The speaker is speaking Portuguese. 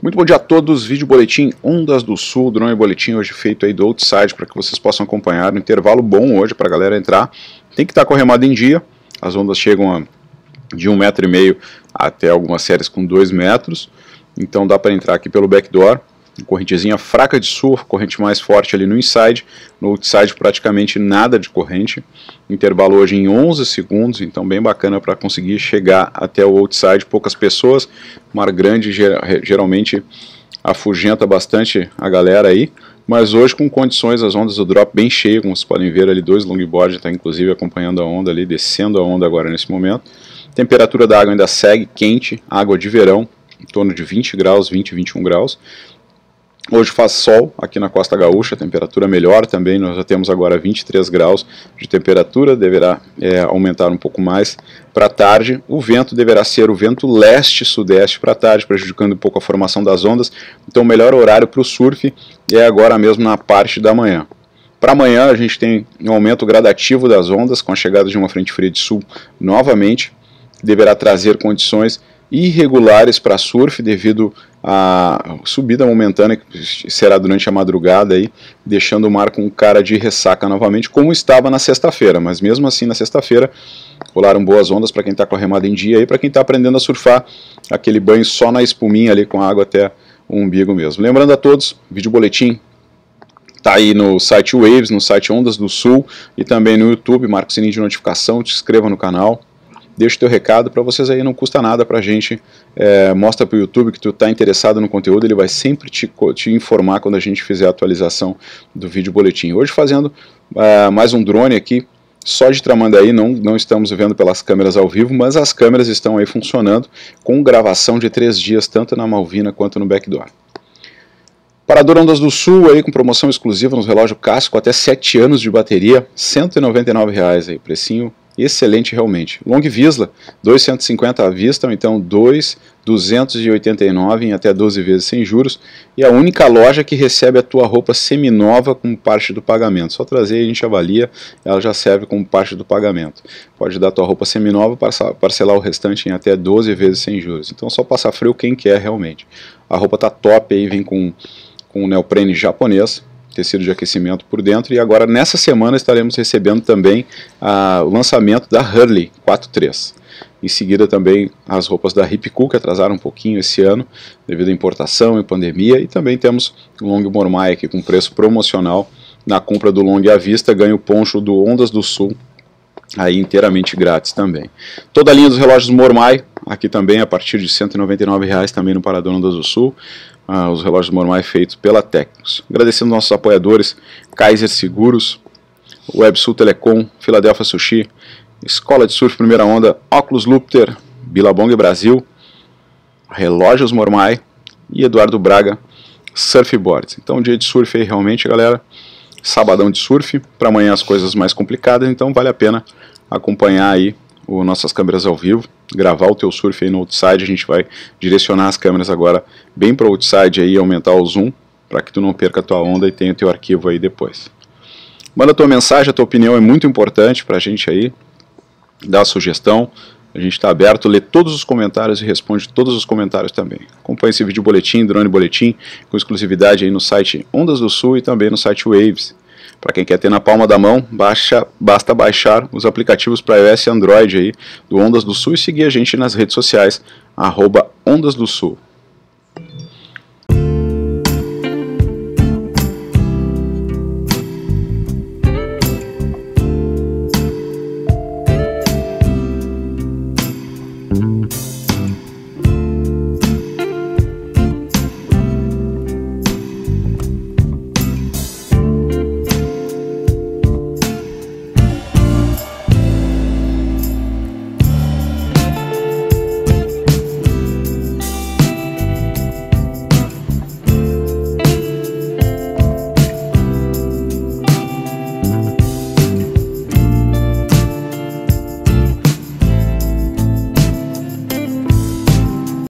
Muito bom dia a todos, vídeo boletim Ondas do Sul, drone boletim hoje feito aí do Outside para que vocês possam acompanhar, um intervalo bom hoje para a galera entrar, tem que estar com a remada em dia, as ondas chegam a, de um metro e meio até algumas séries com dois metros, então dá para entrar aqui pelo backdoor, correntezinha fraca de surf, corrente mais forte ali no inside, no outside praticamente nada de corrente, intervalo hoje em 11 segundos, então bem bacana para conseguir chegar até o outside, poucas pessoas, mar grande geralmente afugenta bastante a galera aí, mas hoje com condições, as ondas do drop bem cheias, como vocês podem ver ali, dois longboard está inclusive acompanhando a onda ali, descendo a onda agora nesse momento, temperatura da água ainda segue quente, água de verão, em torno de 20 graus, 20, 21 graus, Hoje faz sol aqui na Costa Gaúcha, temperatura melhor também, nós já temos agora 23 graus de temperatura, deverá é, aumentar um pouco mais para tarde. O vento deverá ser o vento leste-sudeste para tarde, prejudicando um pouco a formação das ondas, então o melhor horário para o surf é agora mesmo na parte da manhã. Para amanhã a gente tem um aumento gradativo das ondas, com a chegada de uma frente fria de sul novamente, que deverá trazer condições irregulares para surf devido à subida momentânea que será durante a madrugada aí, deixando o mar com cara de ressaca novamente, como estava na sexta-feira, mas mesmo assim na sexta-feira rolaram boas ondas para quem está com a remada em dia e para quem está aprendendo a surfar, aquele banho só na espuminha ali com a água até o umbigo mesmo. Lembrando a todos, vídeo boletim Está aí no site Waves, no site Ondas do Sul e também no YouTube. Marca o sininho de notificação, te inscreva no canal deixa o teu recado para vocês aí, não custa nada para a gente, é, mostra para o YouTube que tu está interessado no conteúdo, ele vai sempre te, te, informar quando a gente fizer a atualização do vídeo boletim. Hoje fazendo é, mais um drone aqui, só de Tramandaí, não, não estamos vendo pelas câmeras ao vivo, mas as câmeras estão aí funcionando com gravação de três dias, tanto na Malvina quanto no Backdoor. Parador Ondas do Sul aí com promoção exclusiva nos relógios casco até 7 anos de bateria, 199 reais aí, precinho excelente realmente. Long Visla, 250 à vista, então 2,289 em até 12 vezes sem juros, e a única loja que recebe a tua roupa seminova como parte do pagamento. Só trazer a gente avalia, ela já serve como parte do pagamento. Pode dar tua roupa seminova, parcelar o restante em até 12 vezes sem juros. Então só passar frio quem quer realmente. A roupa tá top aí, vem com com neoprene japonês, tecido de aquecimento por dentro. E agora, nessa semana, estaremos recebendo também ah, o lançamento da Hurley 4.3. Em seguida também as roupas da Hip Cool, que atrasaram um pouquinho esse ano, devido à importação e pandemia. E também temos o Long Mormai aqui com preço promocional. Na compra do Long à vista, ganha o poncho do Ondas do Sul, aí inteiramente grátis também. Toda a linha dos relógios Mormai, aqui também a partir de 199 reais também no Parador Ondas do Sul ah, os relógios normais feitos pela Tecnos. Agradecendo nossos apoiadores, Kaiser Seguros, WebSul Telecom, Philadelphia Sushi, Escola de Surf Primeira Onda, Oculus Lupter, Billabong Brasil, Relógios Mormai e Eduardo Braga Surfboards. Então, dia de surf aí realmente, galera. Sabadão de surf. Para amanhã as coisas mais complicadas, então vale a pena acompanhar aí o nossas câmeras ao vivo, gravar o teu surf aí no outside, a gente vai direcionar as câmeras agora bem para o outside aí, aumentar o zoom, para que tu não perca a tua onda e tenha o teu arquivo aí depois. Manda a tua mensagem, a tua opinião é muito importante para a gente aí, dá sugestão, a gente está aberto, lê todos os comentários e responde todos os comentários também. Acompanhe esse vídeo boletim, drone boletim, com exclusividade aí no site Ondas do Sul e também no site Waves. Para quem quer ter na palma da mão, baixa, basta baixar os aplicativos para iOS e Android aí do Ondas do Sul e seguir a gente nas redes sociais, arroba Ondas do Sul.